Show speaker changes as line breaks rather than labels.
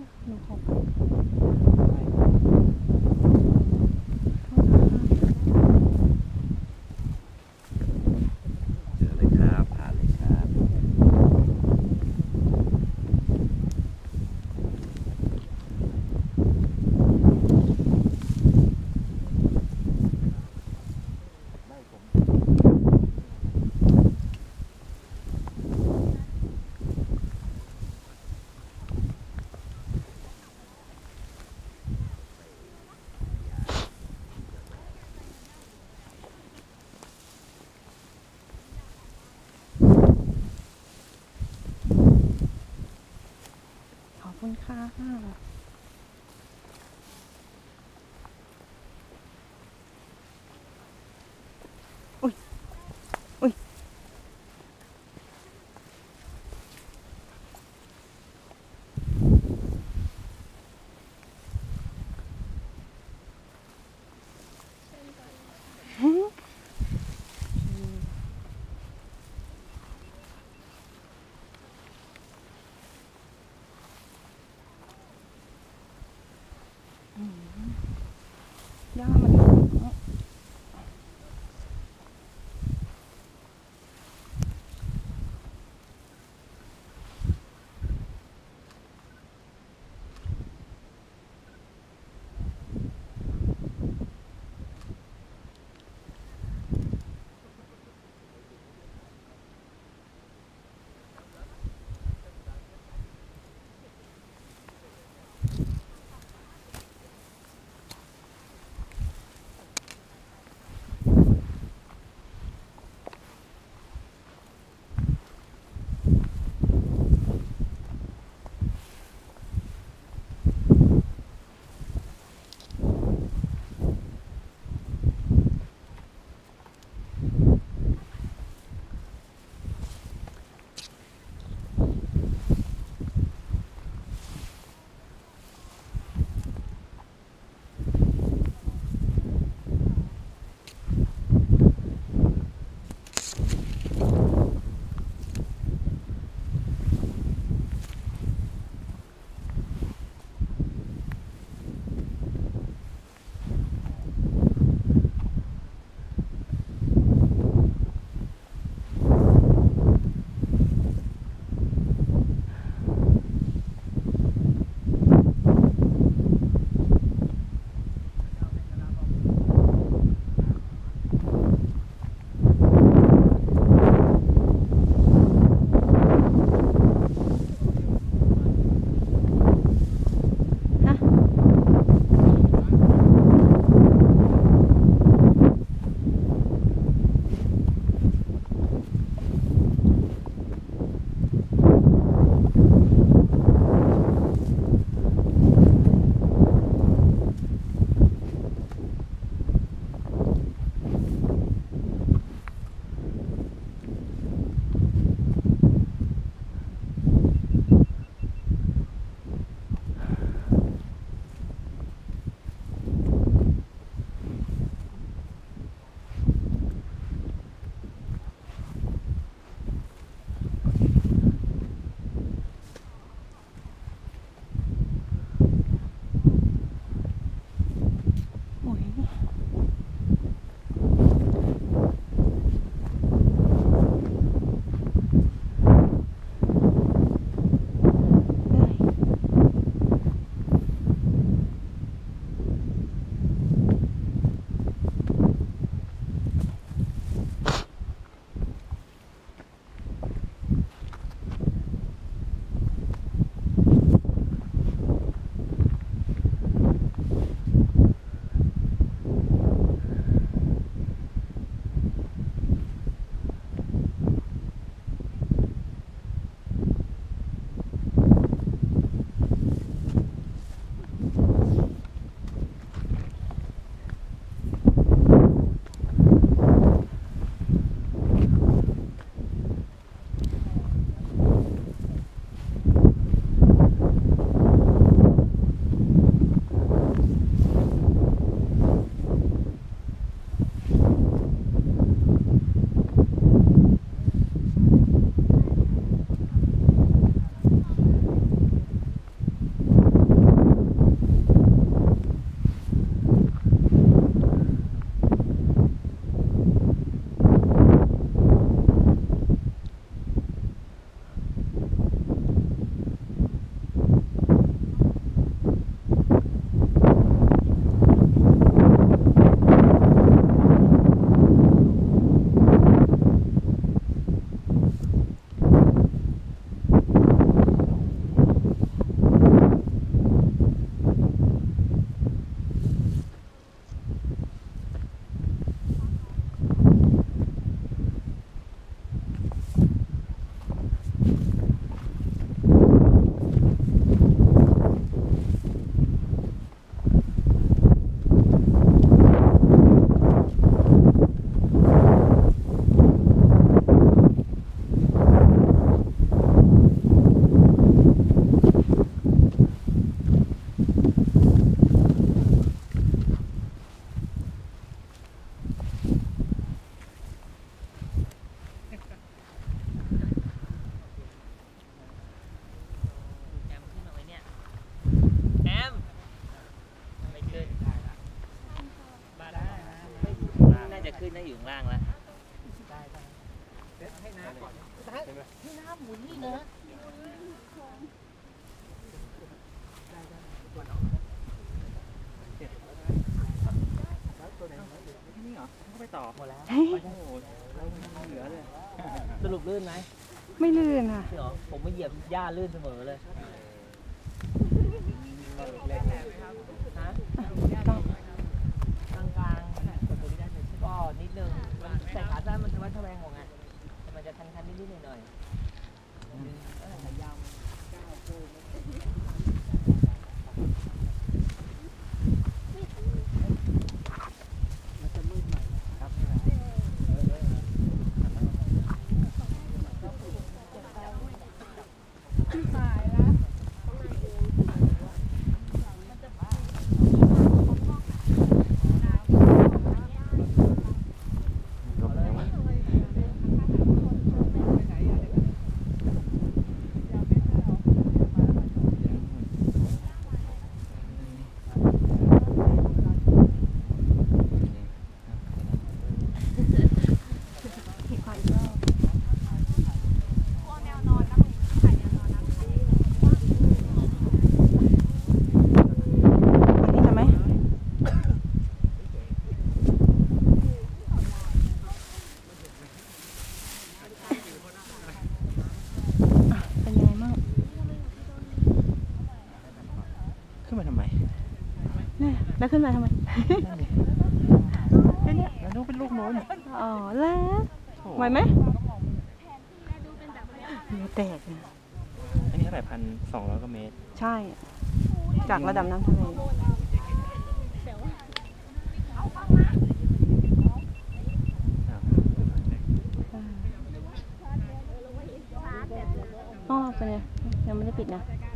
呀，那好吧。 คุณค่ะ อุ้ย อุ้ย ย่
ขึ้นได้อยู่ข้างล่างแล้ว
นี่เหรอเข้าไปต่อ
หมดแล้ว
เฮ้ย
โอ้โหแล้วมันเหลือเลย
สรุปลื่นไหม
ไม่ลื่นค่ะ
จริงเหรอผมไม่เหยียบหญ้าลื่นเสมอเลยฮะ
ต้อง
กลางกลางๆ ก็นิดนึงมันใส่ขาสั้นมันจะวัดแสวงของไงแต่มันจะคันๆนิดๆหน่อยๆเออขายาว
อันนี้ทำไหมอะเป็นยังไงบ้าง
ขึ้นมาทำไม
เนี่ยแล้วขึ้นมาทำไมแค่เนี้ย
แล้วนู้นเป็นลูกโน้น
อ๋อแล้วไหวไหมเหงื่อแตกเลย
อันนี้เท่าไหร่พันสองร้อยกว่าเมตร
ใช่ จากระดับน้ำทะเล
อ้าว
เออต้องเราไปเนี่ยยังไม่ได้ปิดนะ
อ